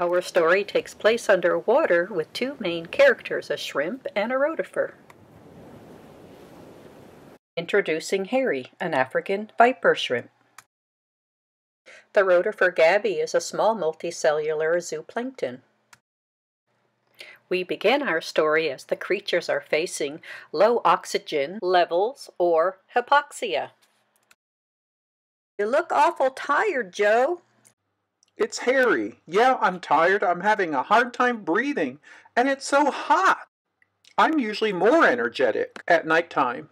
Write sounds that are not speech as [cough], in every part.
Our story takes place underwater with two main characters, a shrimp and a rotifer. Introducing Harry, an African viper shrimp. The rotifer Gabby is a small multicellular zooplankton. We begin our story as the creatures are facing low oxygen levels or hypoxia. You look awful tired, Joe. It's Harry. Yeah, I'm tired. I'm having a hard time breathing, and it's so hot. I'm usually more energetic at nighttime.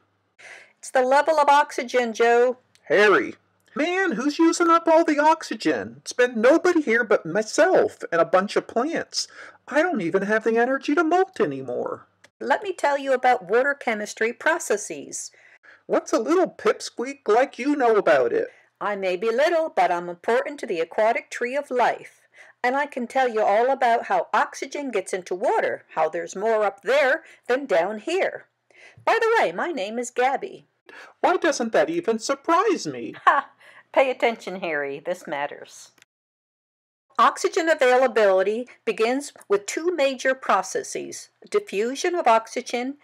It's the level of oxygen, Joe. Harry, man, who's using up all the oxygen? It's been nobody here but myself and a bunch of plants. I don't even have the energy to molt anymore. Let me tell you about water chemistry processes. What's a little pipsqueak like you know about it? I may be little, but I'm important to the aquatic tree of life. And I can tell you all about how oxygen gets into water, how there's more up there than down here. By the way, my name is Gabby. Why doesn't that even surprise me? [laughs] Ha! Pay attention, Harry. This matters. Oxygen availability begins with two major processes diffusion of oxygen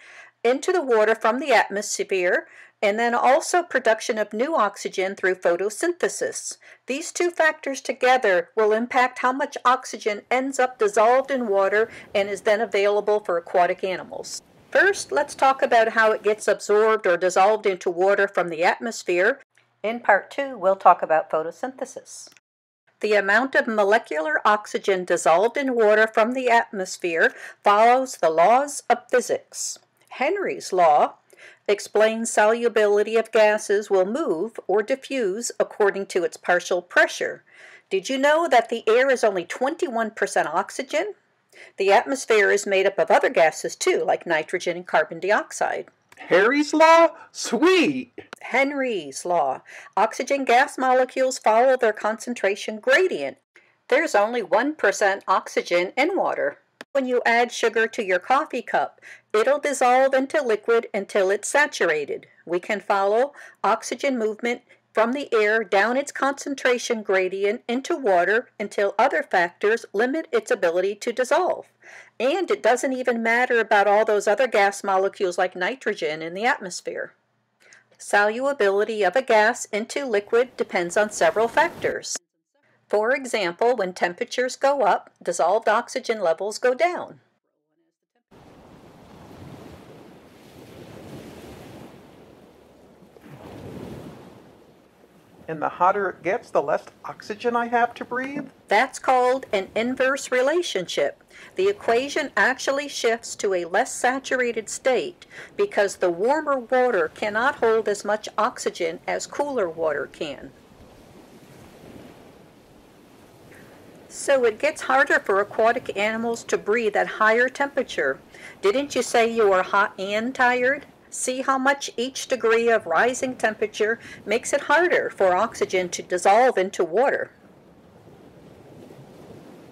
into the water from the atmosphere, and then also production of new oxygen through photosynthesis. These two factors together will impact how much oxygen ends up dissolved in water and is then available for aquatic animals. First, let's talk about how it gets absorbed or dissolved into water from the atmosphere. In part two, we'll talk about photosynthesis. The amount of molecular oxygen dissolved in water from the atmosphere follows the laws of physics. Henry's law explains solubility of gases will move or diffuse according to its partial pressure. Did you know that the air is only 21% oxygen? The atmosphere is made up of other gases too, like nitrogen and carbon dioxide. Harry's law? Sweet! Henry's law. Oxygen gas molecules follow their concentration gradient. There's only 1% oxygen in water. When you add sugar to your coffee cup, it'll dissolve into liquid until it's saturated. We can follow oxygen movement from the air down its concentration gradient into water until other factors limit its ability to dissolve. And it doesn't even matter about all those other gas molecules like nitrogen in the atmosphere. Solubility of a gas into liquid depends on several factors. For example, when temperatures go up, dissolved oxygen levels go down. And the hotter it gets, the less oxygen I have to breathe? That's called an inverse relationship. The equation actually shifts to a less saturated state because the warmer water cannot hold as much oxygen as cooler water can. So it gets harder for aquatic animals to breathe at higher temperature. Didn't you say you were hot and tired? See how much each degree of rising temperature makes it harder for oxygen to dissolve into water.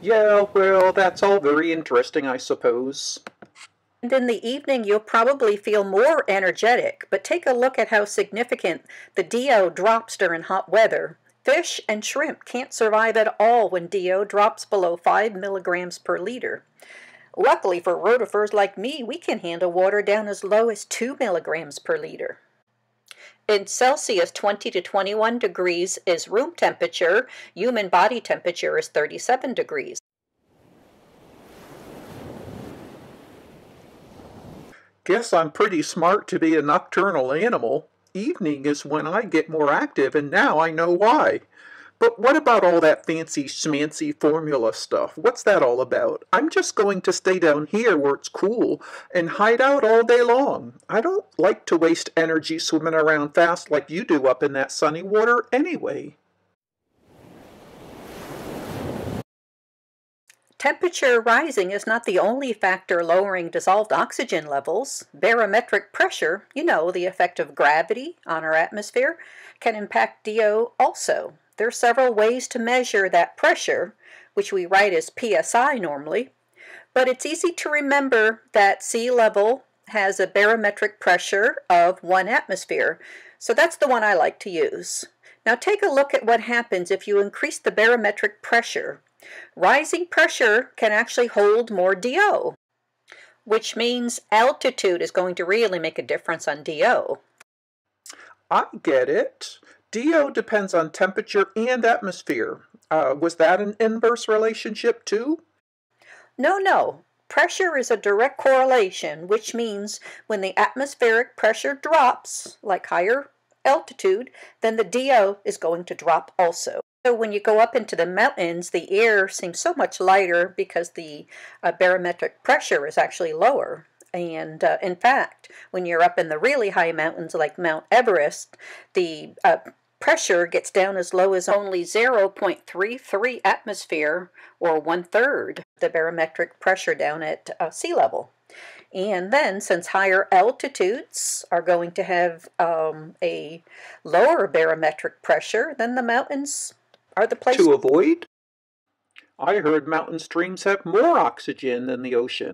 Yeah, well, that's all very interesting, I suppose. And in the evening, you'll probably feel more energetic, but take a look at how significant the DO drops during hot weather. Fish and shrimp can't survive at all when DO drops below 5 milligrams per liter. Luckily for rotifers like me, we can handle water down as low as 2 milligrams per liter. In Celsius, 20 to 21 degrees is room temperature. Human body temperature is 37 degrees. Guess I'm pretty smart to be a nocturnal animal. Evening is when I get more active, and now I know why. But what about all that fancy schmancy formula stuff? What's that all about? I'm just going to stay down here where it's cool and hide out all day long. I don't like to waste energy swimming around fast like you do up in that sunny water anyway. Temperature rising is not the only factor lowering dissolved oxygen levels. Barometric pressure, you know, the effect of gravity on our atmosphere, can impact DO also. There are several ways to measure that pressure, which we write as psi normally, but it's easy to remember that sea level has a barometric pressure of one atmosphere, so that's the one I like to use. Now take a look at what happens if you increase the barometric pressure. Rising pressure can actually hold more DO, which means altitude is going to really make a difference on DO. I get it. DO depends on temperature and atmosphere. Uh, was that an inverse relationship too? No, no. Pressure is a direct correlation, which means when the atmospheric pressure drops, like higher altitude, then the DO is going to drop also. So when you go up into the mountains, the air seems so much lighter because the uh, barometric pressure is actually lower. And uh, in fact, when you're up in the really high mountains like Mount Everest, the uh, pressure gets down as low as only 0.33 atmosphere or one third the barometric pressure down at uh, sea level. And then, since higher altitudes are going to have um, a lower barometric pressure, then the mountains are the place to avoid. I heard mountain streams have more oxygen than the ocean.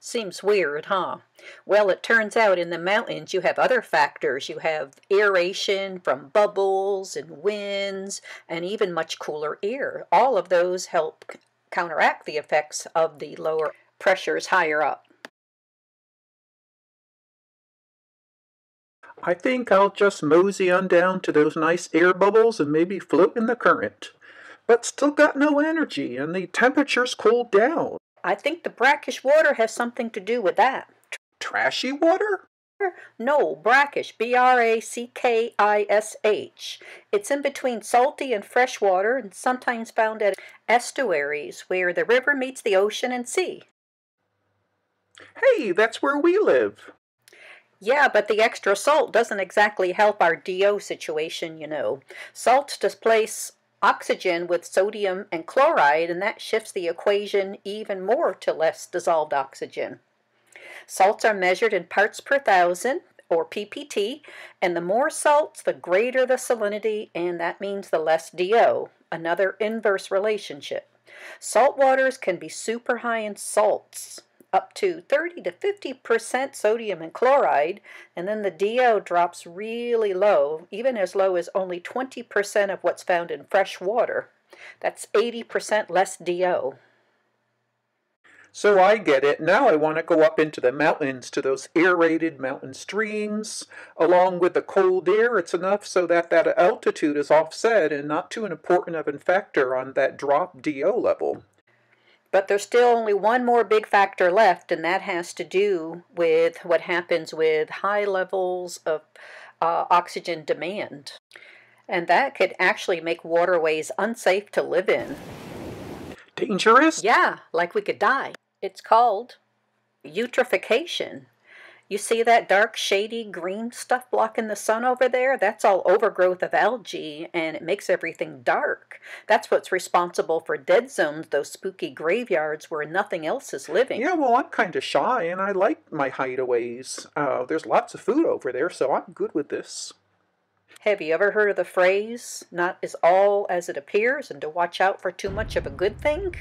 Seems weird, huh? Well, it turns out in the mountains you have other factors. You have aeration from bubbles and winds and even much cooler air. All of those help counteract the effects of the lower pressures higher up. I think I'll just mosey on down to those nice air bubbles and maybe float in the current. But still got no energy, and the temperature's cooled down. I think the brackish water has something to do with that. Trashy water? No, brackish, B R A C K I S H. It's in between salty and fresh water and sometimes found at estuaries where the river meets the ocean and sea. Hey, that's where we live. Yeah, but the extra salt doesn't exactly help our DO situation, you know. Salts displace oxygen with sodium and chloride, and that shifts the equation even more to less dissolved oxygen. Salts are measured in parts per thousand, or PPT, and the more salts, the greater the salinity, and that means the less DO, another inverse relationship. Salt waters can be super high in salts, up to 30 to 50% sodium and chloride, and then the DO drops really low, even as low as only 20% of what's found in fresh water. That's 80% less DO. So I get it. Now I want to go up into the mountains to those aerated mountain streams. Along with the cold air, it's enough so that that altitude is offset and not too important of a factor on that drop DO level. But there's still only one more big factor left, and that has to do with what happens with high levels of uh, oxygen demand. And that could actually make waterways unsafe to live in. Dangerous? Yeah, like we could die. It's called eutrophication. You see that dark, shady green stuff blocking the sun over there? That's all overgrowth of algae, and it makes everything dark. That's what's responsible for dead zones, those spooky graveyards where nothing else is living. Yeah, well, I'm kind of shy, and I like my hideaways. Uh, there's lots of food over there, so I'm good with this. Have you ever heard of the phrase, not as all as it appears, and to watch out for too much of a good thing?